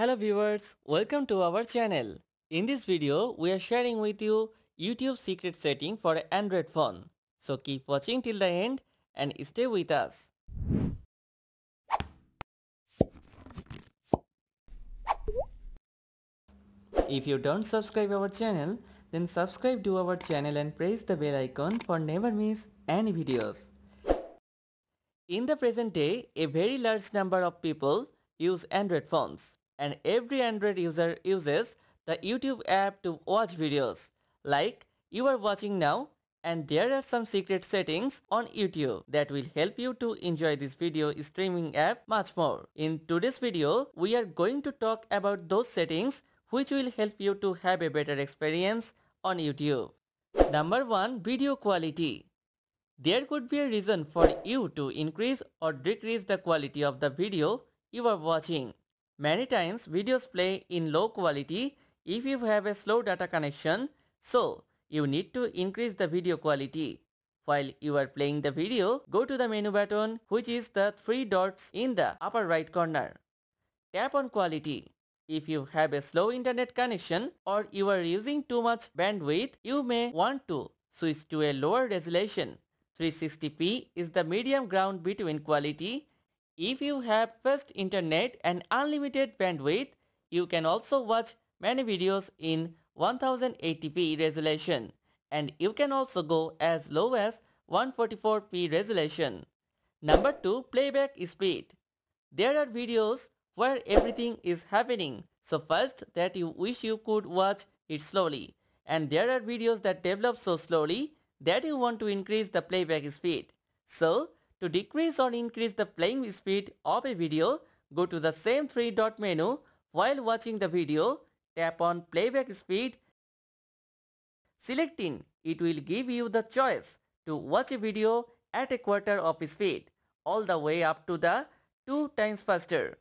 Hello viewers, welcome to our channel. In this video, we are sharing with you YouTube secret setting for Android phone. So keep watching till the end and stay with us. If you don't subscribe our channel, then subscribe to our channel and press the bell icon for never miss any videos. In the present day, a very large number of people use Android phones and every Android user uses the YouTube app to watch videos like you are watching now and there are some secret settings on YouTube that will help you to enjoy this video streaming app much more. In today's video, we are going to talk about those settings which will help you to have a better experience on YouTube. Number 1. Video quality. There could be a reason for you to increase or decrease the quality of the video you are watching. Many times videos play in low quality if you have a slow data connection, so you need to increase the video quality. While you are playing the video, go to the menu button which is the three dots in the upper right corner. Tap on quality. If you have a slow internet connection or you are using too much bandwidth, you may want to switch to a lower resolution. 360p is the medium ground between quality. If you have fast internet and unlimited bandwidth, you can also watch many videos in 1080p resolution and you can also go as low as 144p resolution. Number 2. Playback speed. There are videos where everything is happening. So first that you wish you could watch it slowly. And there are videos that develop so slowly that you want to increase the playback speed. So to decrease or increase the playing speed of a video, go to the same three dot menu while watching the video, tap on playback speed. Selecting it will give you the choice to watch a video at a quarter of speed all the way up to the 2 times faster.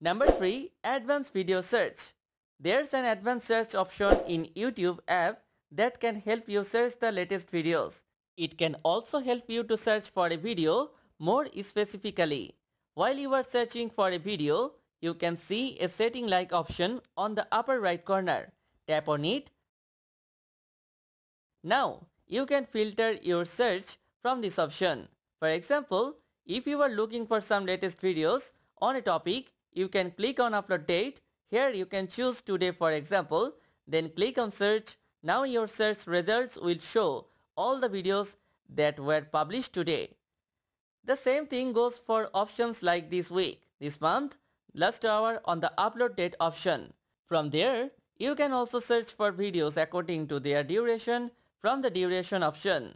Number 3. Advanced Video Search There's an advanced search option in YouTube app that can help you search the latest videos. It can also help you to search for a video more specifically. While you are searching for a video, you can see a setting like option on the upper right corner. Tap on it. Now, you can filter your search from this option. For example, if you are looking for some latest videos on a topic, you can click on upload date. Here you can choose today for example. Then click on search. Now your search results will show all the videos that were published today. The same thing goes for options like this week, this month, last hour on the upload date option. From there, you can also search for videos according to their duration from the duration option.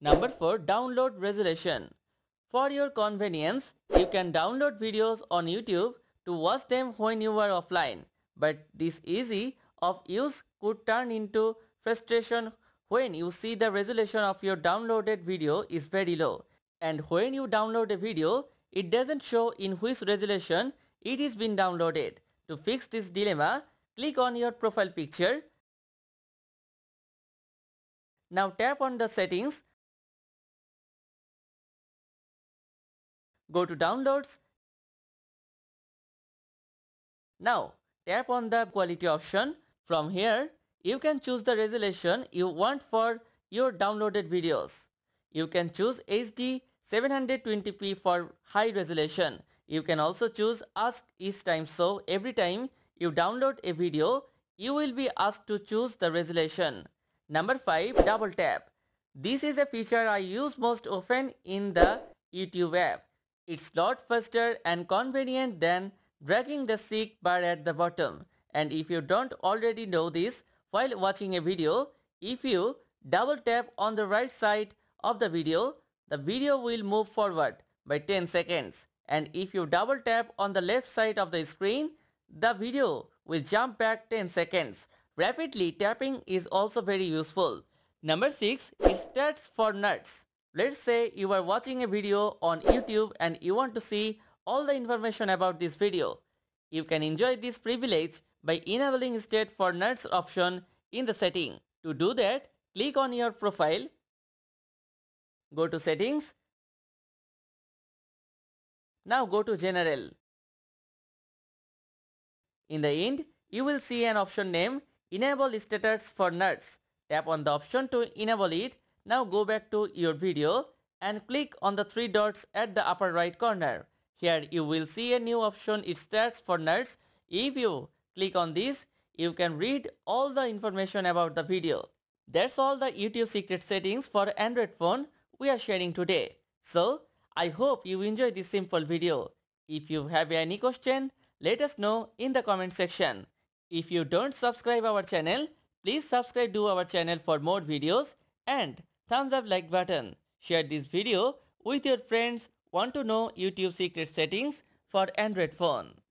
Number 4. Download resolution. For your convenience, you can download videos on YouTube to watch them when you are offline. But this easy of use could turn into frustration when you see the resolution of your downloaded video is very low. And when you download a video, it doesn't show in which resolution it is been downloaded. To fix this dilemma, click on your profile picture. Now tap on the settings Go to downloads. Now tap on the quality option. From here, you can choose the resolution you want for your downloaded videos. You can choose HD 720p for high resolution. You can also choose ask each time so every time you download a video, you will be asked to choose the resolution. Number 5. Double tap. This is a feature I use most often in the YouTube app. It's lot faster and convenient than dragging the seek bar at the bottom. And if you don't already know this, while watching a video, if you double tap on the right side of the video, the video will move forward by 10 seconds. And if you double tap on the left side of the screen, the video will jump back 10 seconds. Rapidly tapping is also very useful. Number 6. It stats for nerds. Let's say you are watching a video on YouTube and you want to see all the information about this video. You can enjoy this privilege by enabling stats for nerds option in the setting. To do that, click on your profile, go to settings, Now go to General. In the end, you will see an option named Enable Stats for Nerds. Tap on the option to enable it. Now go back to your video and click on the three dots at the upper right corner. Here you will see a new option it stats for nerds. If you click on this, you can read all the information about the video. That's all the YouTube secret settings for Android phone we are sharing today. So, I hope you enjoy this simple video. If you have any question, let us know in the comment section. If you don't subscribe our channel, please subscribe to our channel for more videos and thumbs up like button. Share this video with your friends want to know YouTube secret settings for Android phone.